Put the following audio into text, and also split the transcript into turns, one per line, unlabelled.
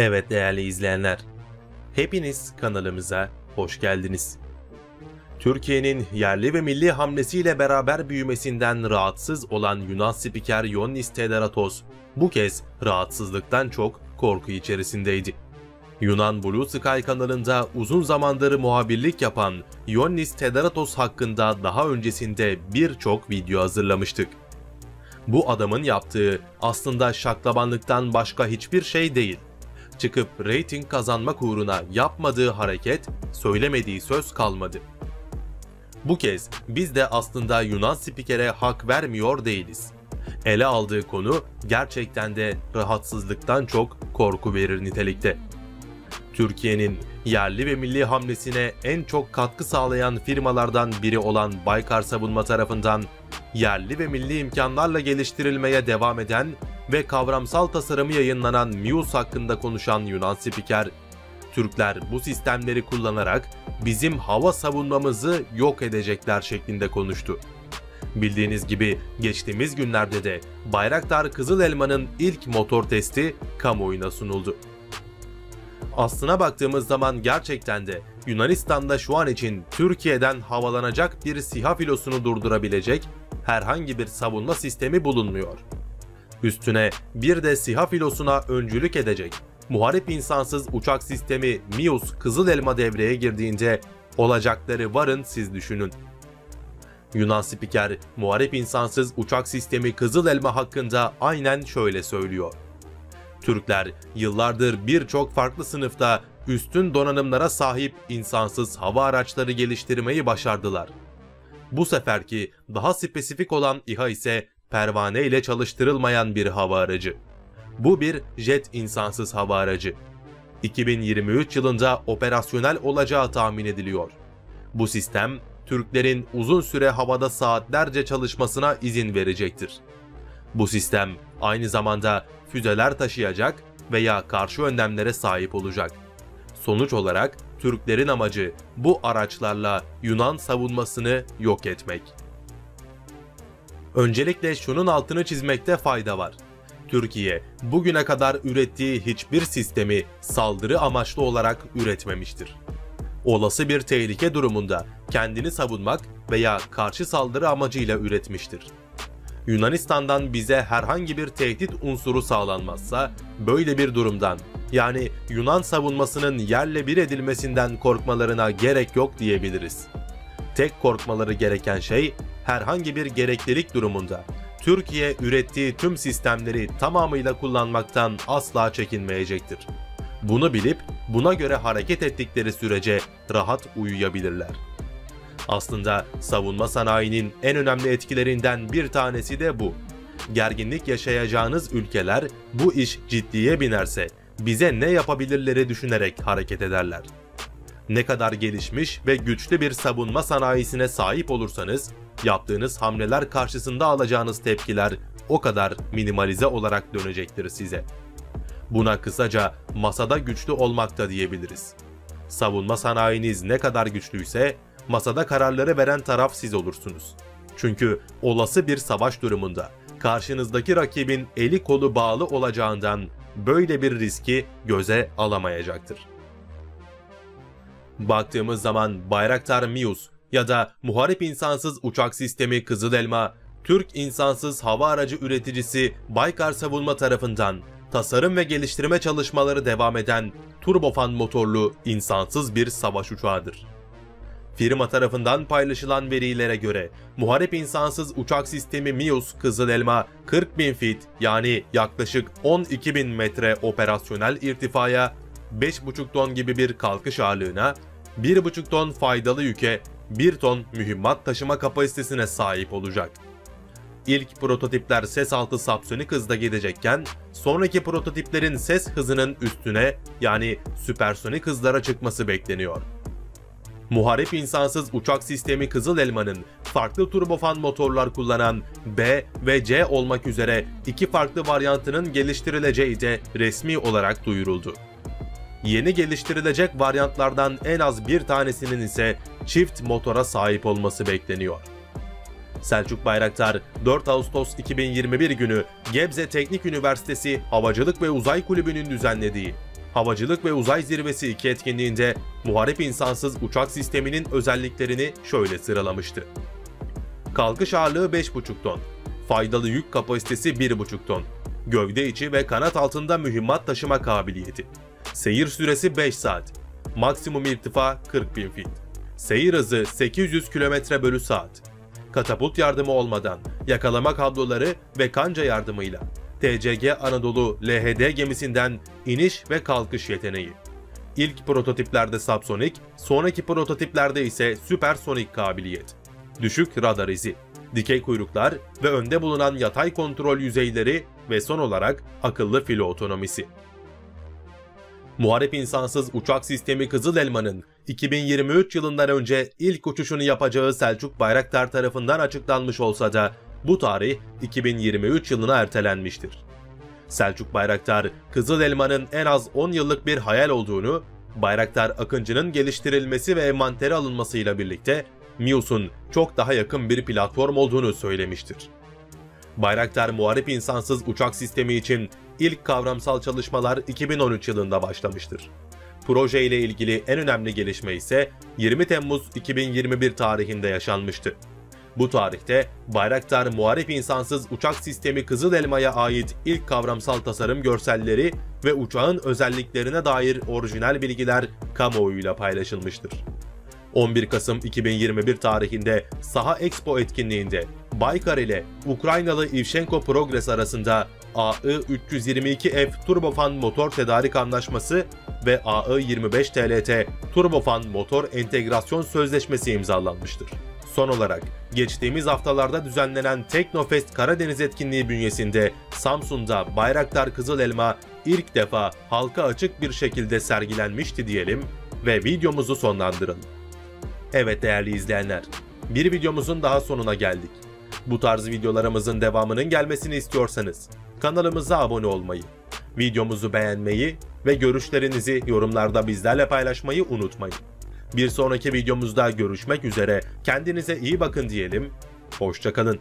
Evet değerli izleyenler, hepiniz kanalımıza hoş geldiniz. Türkiye'nin yerli ve milli hamlesiyle beraber büyümesinden rahatsız olan Yunan spiker Ioannis Tederatos bu kez rahatsızlıktan çok korku içerisindeydi. Yunan Blue Sky kanalında uzun zamandır muhabirlik yapan Ioannis Tederatos hakkında daha öncesinde birçok video hazırlamıştık. Bu adamın yaptığı aslında şaklabanlıktan başka hiçbir şey değil çıkıp reyting kazanmak uğruna yapmadığı hareket, söylemediği söz kalmadı. Bu kez biz de aslında Yunan spikere hak vermiyor değiliz. Ele aldığı konu gerçekten de rahatsızlıktan çok korku verir nitelikte. Türkiye'nin yerli ve milli hamlesine en çok katkı sağlayan firmalardan biri olan Baykar Savunma tarafından yerli ve milli imkanlarla geliştirilmeye devam eden ve kavramsal tasarımı yayınlanan Muse hakkında konuşan Yunan spiker, Türkler bu sistemleri kullanarak bizim hava savunmamızı yok edecekler şeklinde konuştu. Bildiğiniz gibi geçtiğimiz günlerde de Bayraktar Kızıl Elma'nın ilk motor testi kamuoyuna sunuldu. Aslına baktığımız zaman gerçekten de Yunanistan'da şu an için Türkiye'den havalanacak bir SİHA filosunu durdurabilecek herhangi bir savunma sistemi bulunmuyor. Üstüne bir de SİHA filosuna öncülük edecek muharip insansız uçak sistemi MIUS Kızıl Elma devreye girdiğinde olacakları varın siz düşünün. Yunan spiker muharip insansız uçak sistemi Kızıl Elma hakkında aynen şöyle söylüyor. Türkler yıllardır birçok farklı sınıfta üstün donanımlara sahip insansız hava araçları geliştirmeyi başardılar. Bu seferki daha spesifik olan İHA ise pervane ile çalıştırılmayan bir hava aracı. Bu bir jet insansız hava aracı. 2023 yılında operasyonel olacağı tahmin ediliyor. Bu sistem Türklerin uzun süre havada saatlerce çalışmasına izin verecektir. Bu sistem aynı zamanda füzeler taşıyacak veya karşı önlemlere sahip olacak. Sonuç olarak Türklerin amacı bu araçlarla Yunan savunmasını yok etmek. Öncelikle şunun altını çizmekte fayda var. Türkiye bugüne kadar ürettiği hiçbir sistemi saldırı amaçlı olarak üretmemiştir. Olası bir tehlike durumunda kendini savunmak veya karşı saldırı amacıyla üretmiştir. Yunanistan'dan bize herhangi bir tehdit unsuru sağlanmazsa böyle bir durumdan yani Yunan savunmasının yerle bir edilmesinden korkmalarına gerek yok diyebiliriz. Tek korkmaları gereken şey herhangi bir gereklilik durumunda Türkiye ürettiği tüm sistemleri tamamıyla kullanmaktan asla çekinmeyecektir. Bunu bilip buna göre hareket ettikleri sürece rahat uyuyabilirler. Aslında savunma sanayinin en önemli etkilerinden bir tanesi de bu. Gerginlik yaşayacağınız ülkeler bu iş ciddiye binerse bize ne yapabilirleri düşünerek hareket ederler. Ne kadar gelişmiş ve güçlü bir savunma sanayisine sahip olursanız yaptığınız hamleler karşısında alacağınız tepkiler o kadar minimalize olarak dönecektir size. Buna kısaca masada güçlü olmakta diyebiliriz. Savunma sanayiniz ne kadar güçlüyse masada kararları veren taraf siz olursunuz. Çünkü olası bir savaş durumunda karşınızdaki rakibin eli kolu bağlı olacağından böyle bir riski göze alamayacaktır. Baktığımız zaman Bayraktar Mius ya da muharip insansız uçak sistemi Kızıl Elma, Türk insansız hava aracı üreticisi Baykar Savunma tarafından tasarım ve geliştirme çalışmaları devam eden turbofan motorlu insansız bir savaş uçağıdır. Firma tarafından paylaşılan verilere göre muharip insansız uçak sistemi Mius Kızıl Elma 40 bin fit yani yaklaşık 12 bin metre operasyonel irtifaya, 5,5 ton gibi bir kalkış ağırlığına, 1,5 ton faydalı yüke 1 ton mühimmat taşıma kapasitesine sahip olacak. İlk prototipler ses altı sapsonik hızda gidecekken sonraki prototiplerin ses hızının üstüne yani süpersonik hızlara çıkması bekleniyor. Muharip insansız uçak sistemi Kızıl Elma'nın farklı turbofan motorlar kullanan B ve C olmak üzere iki farklı varyantının geliştirileceği de resmi olarak duyuruldu. Yeni geliştirilecek varyantlardan en az bir tanesinin ise çift motora sahip olması bekleniyor. Selçuk Bayraktar 4 Ağustos 2021 günü Gebze Teknik Üniversitesi Havacılık ve Uzay Kulübü'nün düzenlediği Havacılık ve Uzay Zirvesi 2 etkinliğinde muharip insansız uçak sisteminin özelliklerini şöyle sıralamıştı. Kalkış ağırlığı 5,5 ton, faydalı yük kapasitesi 1,5 ton, gövde içi ve kanat altında mühimmat taşıma kabiliyeti, seyir süresi 5 saat, maksimum irtifa 40 bin fit, seyir hızı 800 km bölü saat, katapult yardımı olmadan yakalama kabloları ve kanca yardımıyla TCG Anadolu LHD gemisinden iniş ve kalkış yeteneği. İlk prototiplerde subsonik, sonraki prototiplerde ise süpersonik kabiliyet. Düşük radar izi, dikey kuyruklar ve önde bulunan yatay kontrol yüzeyleri ve son olarak akıllı filo otonomisi. Muharip insansız uçak sistemi Kızıl Elma'nın 2023 yılından önce ilk uçuşunu yapacağı Selçuk Bayraktar tarafından açıklanmış olsa da bu tarih 2023 yılına ertelenmiştir. Selçuk Bayraktar, Kızıl Elma'nın en az 10 yıllık bir hayal olduğunu, Bayraktar Akıncı'nın geliştirilmesi ve envantere alınmasıyla birlikte MIUS'un çok daha yakın bir platform olduğunu söylemiştir. Bayraktar Muharip insansız uçak sistemi için ilk kavramsal çalışmalar 2013 yılında başlamıştır. Proje ile ilgili en önemli gelişme ise 20 Temmuz 2021 tarihinde yaşanmıştı. Bu tarihte Bayraktar Muharip insansız uçak sistemi Kızıl Elma'ya ait ilk kavramsal tasarım görselleri ve uçağın özelliklerine dair orijinal bilgiler kamuoyuyla paylaşılmıştır. 11 Kasım 2021 tarihinde Saha Expo etkinliğinde Baykar ile Ukraynalı Ivshenko Progress arasında AI-322F turbofan motor tedarik anlaşması ve AI-25 TLT turbofan motor entegrasyon sözleşmesi imzalanmıştır. Son olarak geçtiğimiz haftalarda düzenlenen Teknofest Karadeniz etkinliği bünyesinde Samsun'da Bayraktar Kızıl Elma ilk defa halka açık bir şekilde sergilenmişti diyelim ve videomuzu sonlandıralım. Evet değerli izleyenler, bir videomuzun daha sonuna geldik. Bu tarz videolarımızın devamının gelmesini istiyorsanız kanalımıza abone olmayı, videomuzu beğenmeyi ve görüşlerinizi yorumlarda bizlerle paylaşmayı unutmayın. Bir sonraki videomuzda görüşmek üzere. Kendinize iyi bakın diyelim. Hoşçakalın.